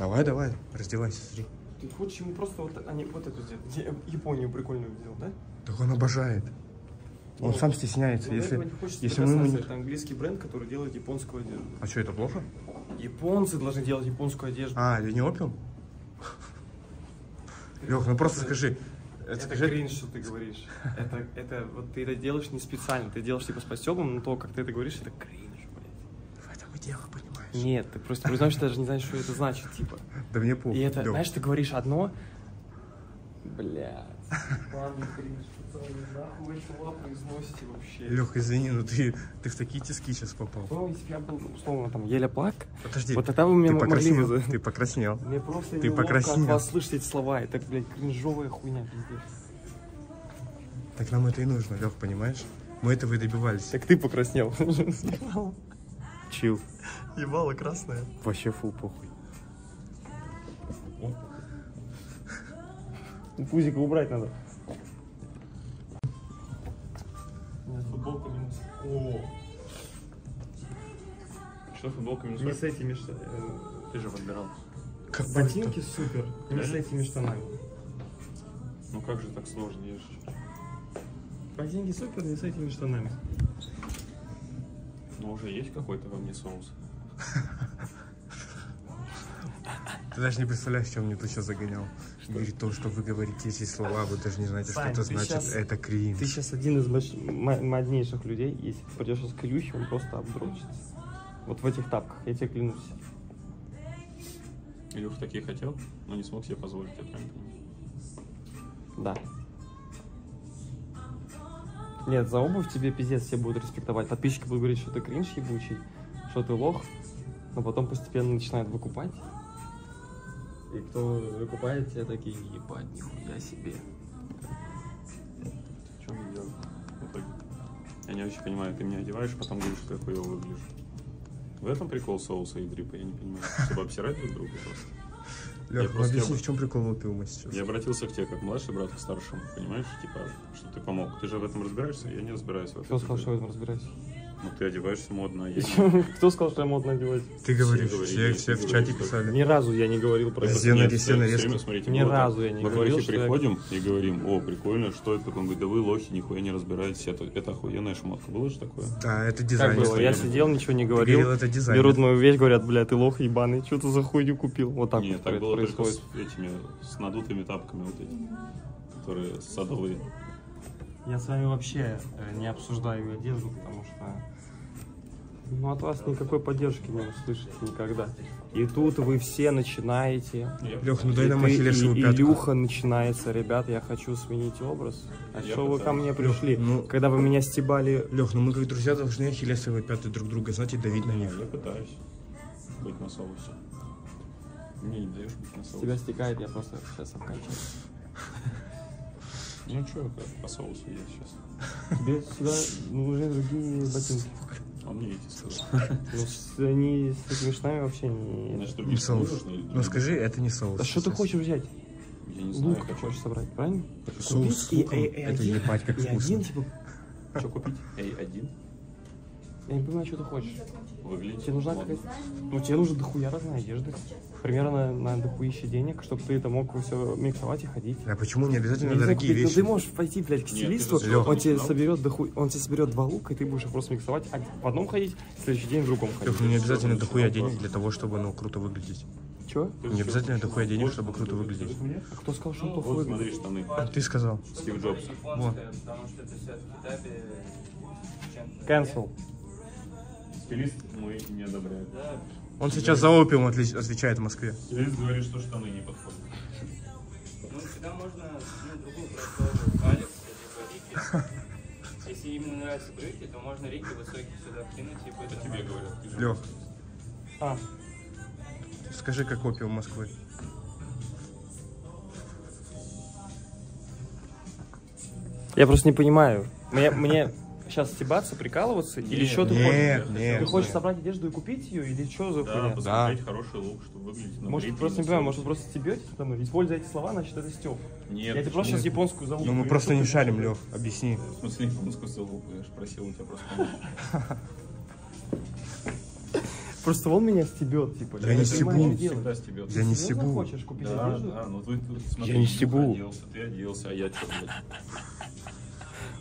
Давай, давай, раздевайся, смотри. Ты хочешь ему просто вот, а не, вот эту сделать? Японию прикольную сделал, да? Так он обожает. Он Ну, сам стесняется, Но если, если мы ему не... Это английский бренд, который делает японскую одежду. А что, это плохо? Японцы должны делать японскую одежду. А, это не опиум? Лех, ну просто скажи. Это Это скажи, кринж, что ты говоришь. Это, это, вот ты это делаешь не специально, ты делаешь типа с подстебом, но то, как ты это говоришь, это кринж, блядь. в этом и дело, понимаешь? Нет, ты просто произносишь, ты даже не знаешь, что это значит, типа. Да мне похуй. И это, Лёх. знаешь, ты говоришь одно, блядь. Ладно, кринж, пацаны, нахуй эти слова произносите вообще. Лех, извини, но ты, ты в такие тиски сейчас попал. Ну, если бы я был, условно, там, еле плак, Подожди, вот тогда вы меня ты могли покраснел, бы... ты покраснел. Мне просто Ты покраснел. от вас слышать эти слова. Это, блядь, кринжовая хуйня, пиздец. Так нам это и нужно, Лех, понимаешь? Мы этого и добивались. Так ты покраснел. Чил. Ебало красное. Вообще фу, похуй. Пузика убрать надо. Футболка минус. О, Что футболка минус не с этими штанами. Ты же подбирал. Как Ботинки супер, не с этими штанами. Ну как же так сложно, я же... Ботинки супер, не с этими штанами. Ну уже есть какой-то во мне соус. Ты даже не представляешь, чем мне тут сейчас загонял. Говорит, то, что вы говорите эти слова, вы даже не знаете, Сань, что это ты значит. щас- Это кринж. Ты сейчас один из ма- моднейших людей. Если ты придешь сейчас к Илюхе, он просто обдрочится. Вот в этих тапках, я тебе клянусь. Илюх такие хотел, но не смог себе позволить, я правильно понимаю? Да. Нет, за обувь тебе пиздец все будут респектовать. Подписчики будут говорить, что ты кринж ебучий, что ты лох, но потом постепенно начинают выкупать. И кто выкупает, те такие, ебать, нихуя себе. Мне делать в? Я не очень понимаю, ты меня одеваешь, потом говоришь, что я хуево выгляжу. В этом прикол соуса и дрипа, я не понимаю. Чтобы обсирать друг друга просто. Лех, я ну просто- объясни, в чем прикол опиума сейчас? Я обратился к тебе как младший брат к старшему, понимаешь? Типа, что ты помог. Ты же в этом разбираешься, я не разбираюсь в этом. Кто сказал, что в этом разбираюсь? Ну ты одеваешься модно, я. Кто сказал, что я модно одевать? Ты говоришь, все, все в чате писали. Ни разу я не говорил про это. Все нарезки. смотрите, Ни разу я не Мы, говорил, короче, я- приходим и говорим, о, прикольно, что это? Он говорит, да вы лохи, нихуя не разбираетесь, это, это охуенная шмотка. Было же такое? Да, это Как дизайн. было? Я сидел, ничего не Ты говорил. это дизайн. Берут мою вещь, говорят, бля, ты лох ебаный, что ты за хуйню купил? Вот так Нет, вот так было только происходит. с этими, с надутыми тапками вот эти, которые садовые. Я с вами вообще э, не обсуждаю одежду, потому что ну, от вас никакой поддержки не услышите никогда. И тут вы все начинаете. Лех, ну дай И нам ахиллесову и- пятку. Илюха начинается, ребят, я хочу сменить образ. А Я что вы ко мне пришли? ну- Когда вы меня стебали Лех, ну мы как друзья должны ахиллесовые пяты друг друга знать и давить на них. я пытаюсь быть на соусе. Мне не даешь быть на с соусе. тебя стекает, я просто сейчас обканчиваю. Ну что, как по соусу я сейчас. Тебе сюда нужны другие ботинки. Он мне эти сказал. Ну, с- они с такими штанами вообще не... Значит, Не другие соус. нужны или Ну скажи, это не соус. А что ты хочешь взять? Я не знаю, Лук хочу. хочешь собрать, правильно? Соус с Купить и- луком? и- и Это один- ебать как и вкусно. один, типа, Что купить? Эй, один? Я не понимаю, что ты хочешь. Выглядит Тебе нужна какая-то... Ну, тебе нужно дохуя разной одежды. Примерно на дохуище денег, чтобы ты это мог все миксовать и ходить. А почему не обязательно Нельзя дорогие купить, ну, вещи? ты можешь пойти, блядь, к Нет, стилисту, же он тебе соберет дохуй, он тебе соберет два лука, и ты будешь их просто миксовать, а в одном ходить, в следующий день в другом ходить. Лех, ну не обязательно дохуя денег для того, чтобы ну, круто выглядеть. Че? Не обязательно дохуя денег, чтобы круто выглядеть. А кто сказал, что он плохо Вот выглядит? смотри, штаны. Ты сказал. Стив Джобс. Вот. Cancel. Стилист мой не одобряет. Да, Он сейчас за опиум отли- отвечает в Москве. Стилист говорит, что штаны не подходят. ну всегда можно ну, другую обувь, Алекс, либо Рики. Если именно нравятся брюки, то можно Рики высокие сюда вкинуть и будет Это тебе нормально. говорят. ты же Лех, А, скажи, как опиум Москвы. я просто не понимаю. Мне, мне сейчас стебаться, прикалываться, или что ты хочешь? Нет, нет. Ты хочешь собрать одежду и купить ее, или что за Да, хуйня? посмотреть хороший лук, чтобы выглядеть на Может, бритве, просто не понимаю, может, просто стебетесь надо мной? Используя эти слова, значит, это стёб. Нет. Я тебе просто сейчас японскую залупу. Ну мы просто не ты шарим? Лех, объясни. В смысле, японскую залупу, я же просил у тебя просто. Просто он меня стебет, типа. Я не стебу. всегда стебет. Я не стебу. хочешь купить Да, одежду? да, ну ты, ты смотри, Я не стебу. оделся, ты оделся, а я что, блядь?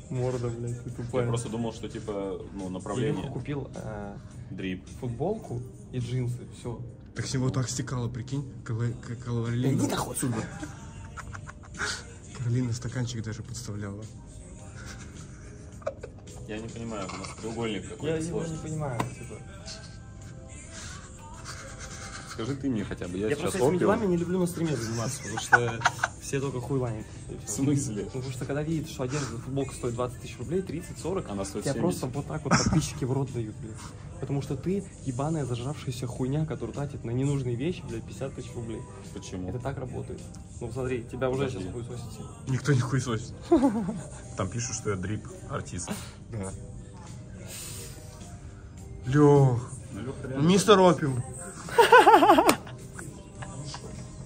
Морда, блядь, ты Я тупая. просто думал, что типа, ну, направление купил э, дрип. футболку и джинсы, все. Так с него так стекало, прикинь, кала- к- Каролина. нахуй отсюда. Каролина стаканчик даже подставляла. Я не понимаю, у нас треугольник Я какой-то его не понимаю, типа. Скажи ты мне хотя бы, я, Я сейчас просто этими опиум. делами не люблю на стриме заниматься, потому что все только хуйланят. и В смысле? Ну, Потому что когда видят, что одежда, футболка стоит 20 тысяч рублей, 30-40, Она стоит тебя 70. просто вот так вот подписчики в рот дают, блядь. Потому что ты ебаная зажравшаяся хуйня, которая тратит на ненужные вещи, блядь, 50 тысяч рублей. Почему? Это так работает. Ну смотри, тебя уже Подожди. сейчас хуесосите. Никто не хуесосит. Там пишут, что я дрип артист. Да. Лех, Ну, мистер Опиум.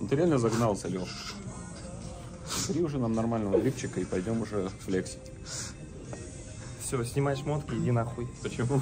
Ты реально загнался, Лех. Бери уже нам нормального дрипчика и пойдем уже флексить. Все, снимай шмотки, иди нахуй. Почему?